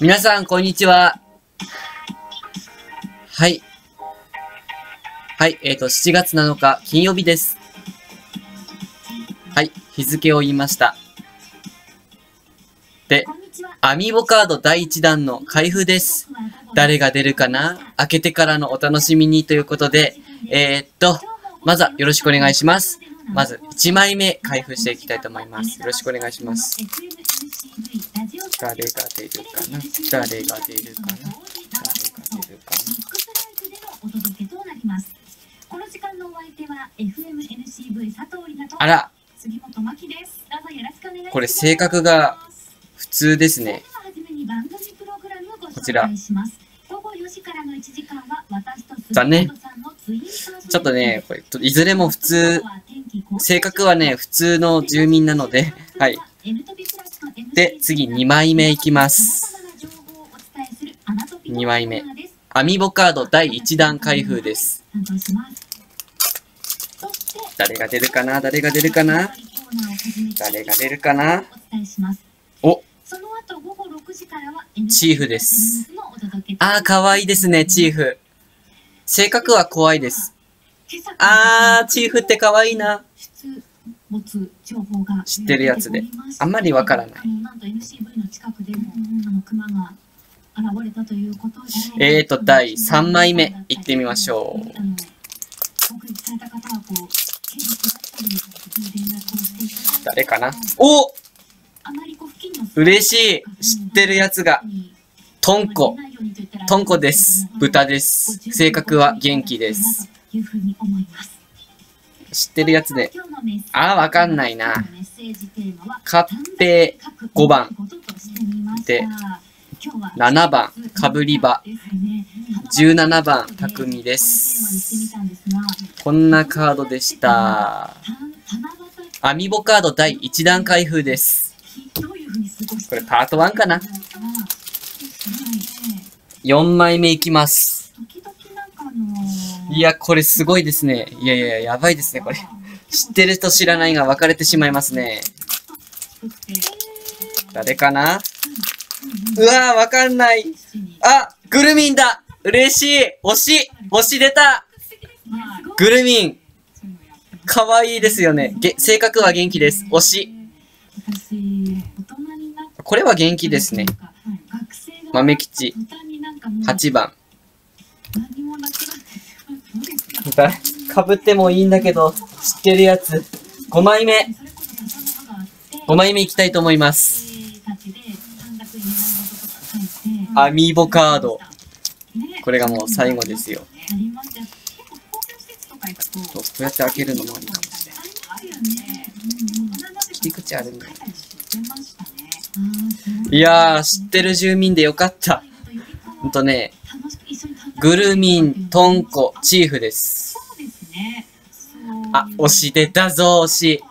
皆さん、こんにちは。はい。はい、えっ、と、7月7日、金曜日です。はい、日付を言いました。で、アミーボカード第1弾の開封です。誰が出るかな？開けてからのお楽しみにということで、えーっと、まずはよろしくお願いします。まず、1枚目開封していきたいと思います。よろしくお願いします。誰が出るかな？誰が出るかな？誰が出るかな？この時間のお相手は FMNCV 佐藤里奈とあら、杉本真希です。どうぞよろしくお願いします。これ性格が普通ですね。こちら紹介します。午後4時からの1時間は私と杉残念ちょっとね、これ、いずれも普通、性格はね、普通の住民なので、はい。で、次2枚目いきます。2枚目。アミボカード第1弾開封です。誰が出るかな？誰が出るかな？誰が出るかな？お。チーフです。あー、かわいいですね、チーフ。性格は怖いです。あー、チーフってかわいいな。出没情報が知ってるやつであんまりわからないなんと NCV の近くでも、あの熊が現れたということでえーと第三枚目行ってみましょう誰かな？お嬉しい知ってるやつが。トンコ。トンコです。豚です。性格は元気です。。いうふうに思います。知ってるやつで。あー、わかんないな。メッセージテーマはカッペ5番でで7番かぶり場17番匠ですこんなカードでした。アミボカード第1弾開封です。これパート1かな ?4 枚目いきます。いや、これすごいですね。いやいや、やばいですね、これ。知ってると知らないが分かれてしまいますね。誰かな？うわー、わかんない。あ、グルミンだ嬉しい推し推し出たグルミンかわいいですよね。げ性格は元気です。推し。これは元気ですね。豆吉。8番。かぶってもいいんだけど、知ってるやつ。5枚目。5枚目いきたいと思います。アミーボカード。これがもう最後ですよ。そうこうやって開けるのもありかもしれない。切り口あるんだ。いやー、知ってる住民でよかった。ほんとね、グルミン、トンコ、チーフです。あ、推し出たぞ、推し。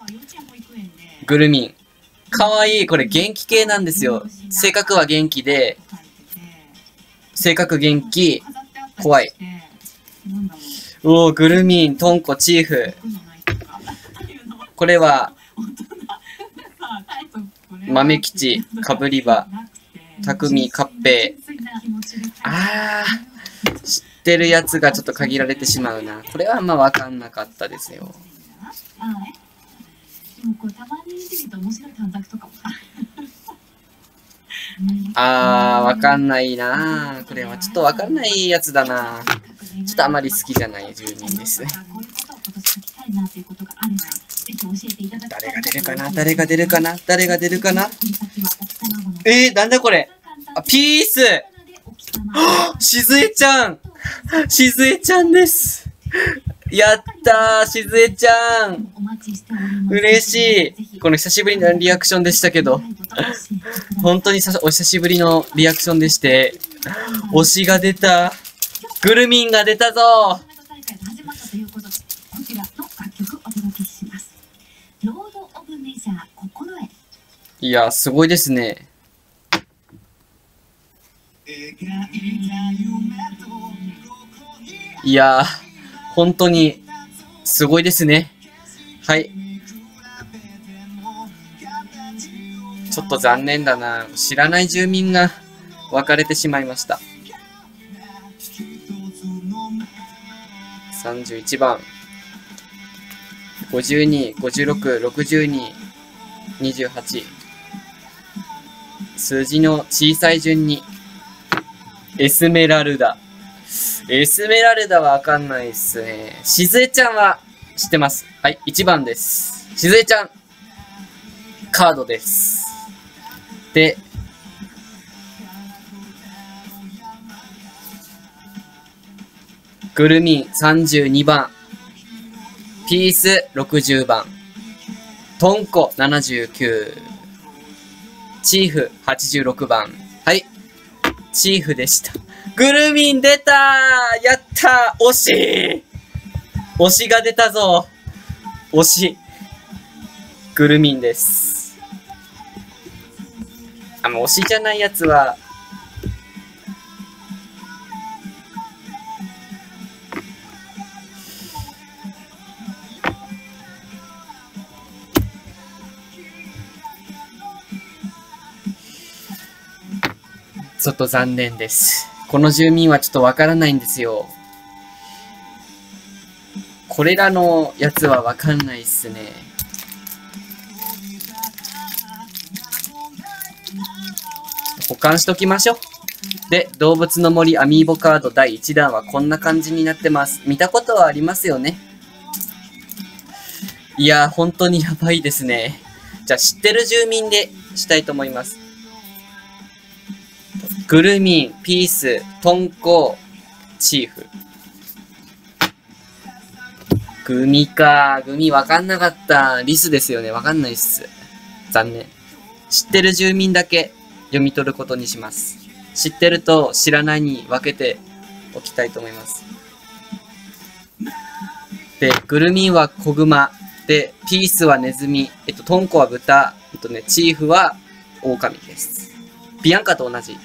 グルミン。かわいい。これ元気系なんですよ。性格は元気で、性格元気、怖い。おー、グルミン、トンコ、チーフ。これは、豆吉、かぶり場、たくみ、かっぺあー、知ってるやつがちょっと限られてしまうな。これはまわかんなかったですよ。あー、わかんないな。これはちょっとわかんないやつだな。ちょっとあまり好きじゃない住民です。誰が出るかな？誰が出るかな？誰が出るかな？えー、なんだこれ？あ、ピースしずえちゃん。しずえちゃんです。やったーしずえちゃん。嬉しい。この久しぶりのリアクションでしたけど、本当にさお久しぶりのリアクションでして、推しが出た。グルミンが出たぞ。いや、すごいですね。いやー、本当に、すごいですね。はい。ちょっと残念だな。知らない住民が分かれてしまいました。31番。52、56、62、28。数字の小さい順に。エスメラルダ。エスメラルダはわかんないっすね。しずえちゃんは知ってます。はい、1番です。しずえちゃん。カードです。で、グルミン32番。ピース60番。トンコ79。チーフ86番。チーフでした。グルミン出たやったー推し推しが出たぞ推し。グルミンです。あの、推しじゃないやつは、ちょっと残念です。この住民はちょっとわからないんですよ。これらのやつはわかんないっすね。保管しときましょう。で、動物の森アミーボカード第1弾はこんな感じになってます。見たことはありますよね。いやー、本当にやばいですね。じゃあ知ってる住民でしたいと思います。グルミン、ピース、トンコ、チーフ。グミか。グミわかんなかった。リスですよね。わかんないっす。残念。知ってる住民だけ読み取ることにします。知ってると知らないに分けておきたいと思います。で、グルミンは小熊。で、ピースはネズミ。えっと、トンコは豚。えっとね、チーフは狼です。ビアンカと同じ。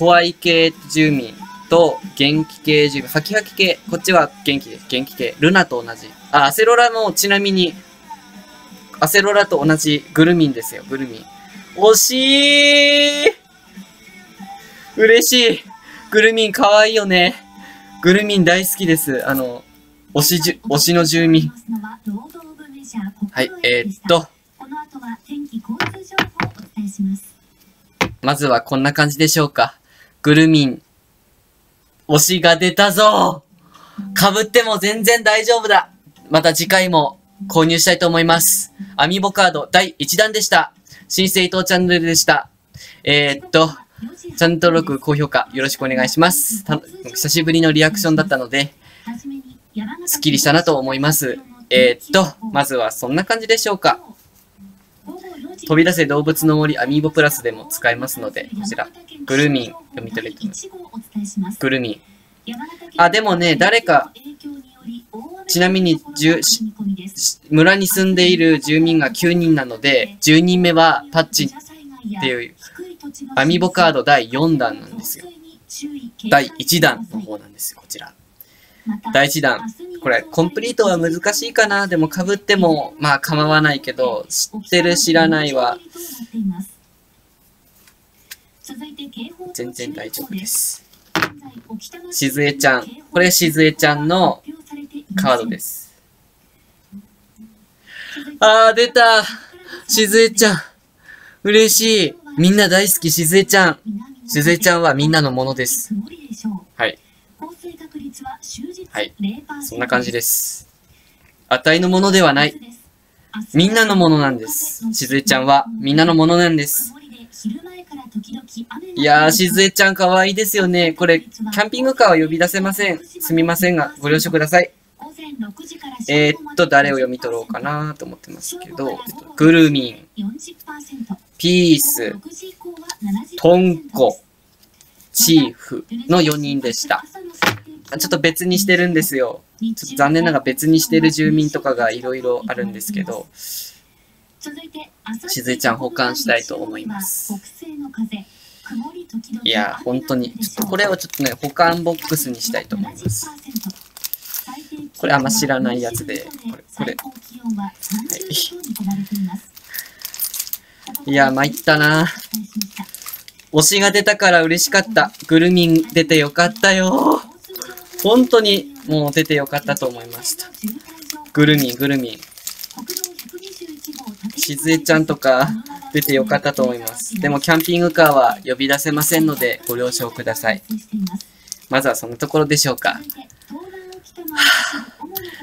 怖い系住民と元気系住民。ハキハキ系。こっちは元気です。元気系。ルナと同じ。あ、アセロラもちなみに、アセロラと同じグルミンですよ。グルミン。惜しい嬉しいグルミンかわいいよね。グルミン大好きです。あの、推しじゅ、推しの住民。はい、えー、っと。まずはこんな感じでしょうか。グルミン、推しが出たぞ被っても全然大丈夫だまた次回も購入したいと思います。アミーボカード第1弾でした。新生伊藤チャンネルでした。えー、っと、チャンネル登録、高評価よろしくお願いします。た久しぶりのリアクションだったので、すっきりしたなと思います。えー、っと、まずはそんな感じでしょうか。飛び出せ動物の森アミーボプラスでも使えますので、こちら、グルミン読み取れてます。グルミン。あ、でもね、誰か、ちなみに村に住んでいる住民が9人なので、10人目はタッチっていうアミーボカード第4弾なんですよ。第1弾の方なんですよ、こちら。第1弾。これ、コンプリートは難しいかなでも被っても、まあ構わないけど、知ってる知らないは全然大丈夫で。す。しずえちゃん。これしずえちゃんのカードです。あー、出たしずえちゃん。嬉しい。みんな大好きしずえちゃん。しずえちゃんはみんなのものです。はい。はい。そんな感じです。値のものではない。みんなのものなんです。しずえちゃんはみんなのものなんです。いやー、しずえちゃんかわいいですよね。これ、キャンピングカーは呼び出せません。すみませんが、ご了承ください。えー、っと、誰を読み取ろうかなと思ってますけど、えっと、グルミン、ピース、トンコ、チーフの4人でした。ちょっと別にしてるんですよ。ちょっと残念ながら別にしてる住民とかがいろいろあるんですけど、しずえちゃん保管したいと思います。いや、本当に、ちょっとこれをちょっとね、保管ボックスにしたいと思います。これあんま知らないやつで、これ、これ。いや、参ったな推しが出たから嬉しかった。グルミン出てよかったよ。本当にもう出てよかったと思いました。グルミン、グルミン。しずえちゃんとか出てよかったと思います。でもキャンピングカーは呼び出せませんのでご了承ください。まずはそのところでしょうか。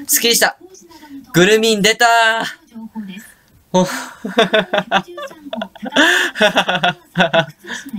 すっきりした。グルミン出たーほ